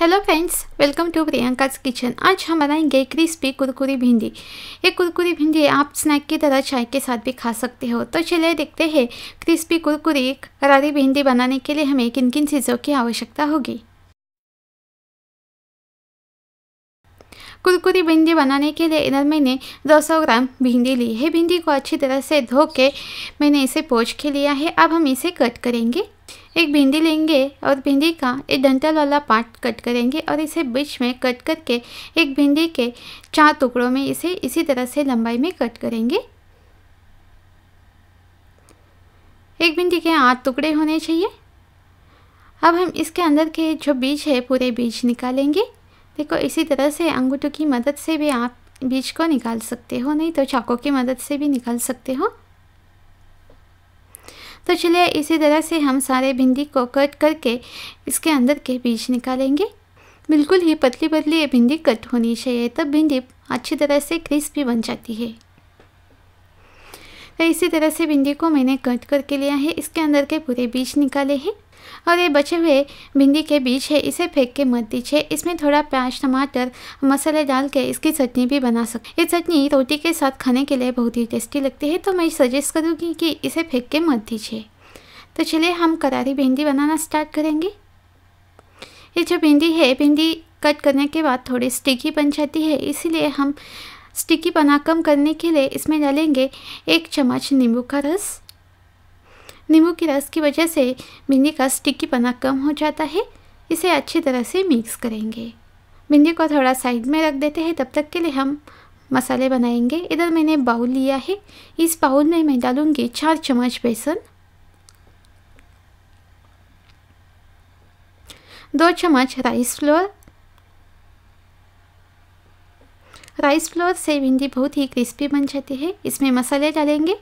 Hello friends welcome to Priyanka's kitchen आज हम बनाएँगे क्रिस्पी कुरकुरी भिंडी। ये कुरकुरी भिंडी आप स्नैक की तरह चाय के साथ भी खा सकते हो। तो चलिए देखते हैं क्रिस्पी कुरकुरी करारी भिंडी बनाने के लिए हमें किन किन चीज़ों की आवश्यकता होगी। कुरकुरी भिंडी बनाने के लिए इधर मैंने 200 ग्राम भिंडी ली है। भिंडी को अच्छी तरह से धो के मैंने इसे पोछ के लिया है। अब हम इसे कट करेंगे। एक भिंडी लेंगे और भिंडी का एक डंटल वाला पार्ट कट करेंगे और इसे बीच में कट करके एक भिंडी के चार टुकड़ों में इसे इसी तरह से लंबाई में कट करेंगे। एक भिंडी के आठ टुकड़े होने चाहिए। अब हम इसके अंदर के जो बीज है, पूरे बीज निकालेंगे। देखो, इसी तरह से अंगूठों की मदद से भी आप बीज को निकाल सकते हो, नहीं तो चाकू की मदद से भी निकाल सकते हो। तो चलिए इसी तरह से हम सारे भिंडी को कट करके इसके अंदर के बीज निकालेंगे। बिल्कुल ही पतली पतली ये भिंडी कट होनी चाहिए, तब भिंडी अच्छी तरह से क्रिस्पी बन जाती है। तो इसी तरह से भिंडी को मैंने कट करके लिया है, इसके अंदर के पूरे बीज निकाले हैं। और ये बचे हुए भिंडी के बीज है, इसे फेंक के मत दीजिए। इसमें थोड़ा प्याज, टमाटर, मसाले डाल के इसकी चटनी भी बना सकते ये चटनी रोटी के साथ खाने के लिए बहुत ही टेस्टी लगती है तो मैं सजेस्ट करूँगी कि इसे फेंक के मत दीजिए। तो चलिए हम करारी भिंडी बनाना स्टार्ट करेंगे। ये जो भिंडी है, भिंडी कट करने के बाद थोड़ी स्टिकी बन जाती है, इसीलिए हम स्टिकी बना कम करने के लिए इसमें डालेंगे एक चम्मच नींबू का रस। नींबू की रस की वजह से भिंडी का स्टिकी पना कम हो जाता है। इसे अच्छी तरह से मिक्स करेंगे। भिंडी को थोड़ा साइड में रख देते हैं। तब तक के लिए हम मसाले बनाएँगे। इधर मैंने बाउल लिया है। इस बाउल में मैं डालूँगी चार चम्मच बेसन। दो चम्मच राइस फ्लोर राइस फ्लोर से भिंडी बहुत ही क्रिस्पी बन जाती है। इसमें मसाले डालेंगे।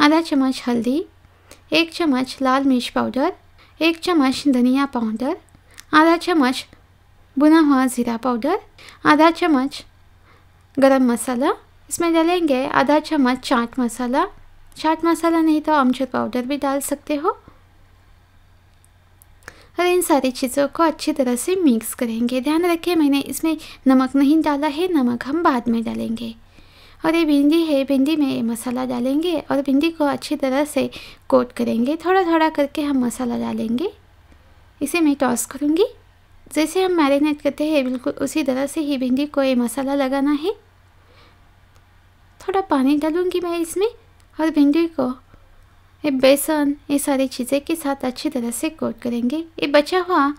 आधा चम्मच हल्दी। एक चम्मच लाल मिर्च पाउडर, एक चम्मच धनिया पाउडर, आधा चम्मच बुना हुआ ज़ीरा पाउडर, आधा चम्मच गरम मसाला। इसमें डालेंगे आधा चम्मच चाट मसाला। चाट मसाला नहीं तो अमचूर पाउडर भी डाल सकते हो। और इन सारी चीज़ों को अच्छी तरह से मिक्स करेंगे। ध्यान रखें, मैंने इसमें नमक नहीं डाला है, नमक हम बाद में डालेंगे। और ये भिंडी है, भिंडी में मसाला डालेंगे और भिंडी को अच्छी तरह से कोट करेंगे। थोड़ा थोड़ा करके हम मसाला डालेंगे। इसे मैं टॉस करूँगी। जैसे हम मैरिनेट करते हैं, बिल्कुल उसी तरह से ही भिंडी को ये मसाला लगाना है। थोड़ा पानी डालूँगी मैं इसमें और भिंडी को ये बेसन, ये सारी चीज़ें के साथ अच्छी तरह से कोट करेंगे। ये बचा हुआ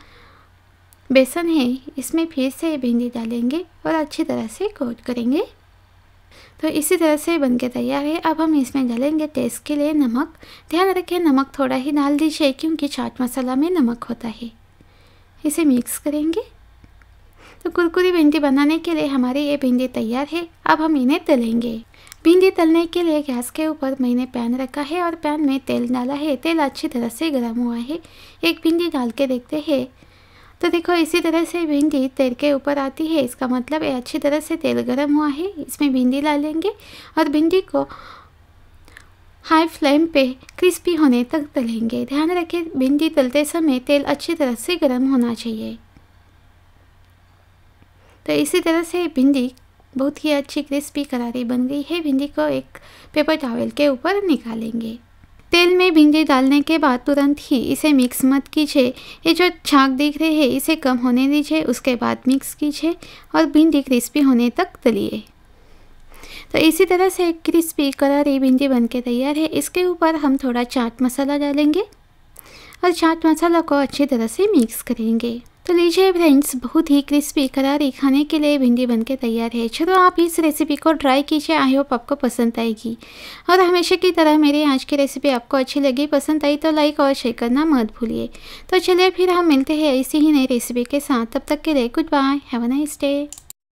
बेसन है, इसमें फिर से भिंडी डालेंगे और अच्छी तरह से कोट करेंगे। तो इसी तरह से बन के तैयार है। अब हम इसमें डालेंगे टेस्ट के लिए नमक। ध्यान रखें, नमक थोड़ा ही डाल दीजिए क्योंकि चाट मसाला में नमक होता है। इसे मिक्स करेंगे। तो कुरकुरी भिंडी बनाने के लिए हमारी ये भिंडी तैयार है। अब हम इन्हें तलेंगे। भिंडी तलने के लिए गैस के ऊपर मैंने पैन रखा है और पैन में तेल डाला है। तेल अच्छी तरह से गर्म हुआ है। एक भिंडी डाल के देखते हैं। तो देखो, इसी तरह से भिंडी तेल के ऊपर आती है। इसका मतलब ये अच्छी तरह से तेल गर्म हुआ है। इसमें भिंडी डालेंगे और भिंडी को हाई फ्लेम पे क्रिस्पी होने तक तलेंगे। ध्यान रखें भिंडी तलते समय तेल अच्छी तरह से गर्म होना चाहिए। तो इसी तरह से भिंडी बहुत ही अच्छी क्रिस्पी करारी बन गई है। भिंडी को एक पेपर टॉवल के ऊपर निकालेंगे। तेल में भिंडी डालने के बाद तुरंत ही इसे मिक्स मत कीजिए। ये जो छाक दिख रहे हैं, इसे कम होने दीजिए, उसके बाद मिक्स कीजिए और भिंडी क्रिस्पी होने तक तलिए। तो इसी तरह से क्रिस्पी करारी भिंडी बन के तैयार है। इसके ऊपर हम थोड़ा चाट मसाला डालेंगे और चाट मसाला को अच्छी तरह से मिक्स करेंगे। तो लीजिए फ्रेंड्स, बहुत ही क्रिस्पी करारी खाने के लिए भिंडी बनके तैयार है। चलो आप इस रेसिपी को ट्राई कीजिए आई होप आपको पसंद आएगी। और हमेशा की तरह मेरी आज की रेसिपी आपको अच्छी लगी, पसंद आई तो लाइक और शेयर करना मत भूलिए। तो चलिए फिर हम मिलते हैं ऐसी ही नई रेसिपी के साथ। तब तक के लिए good bye have a nice day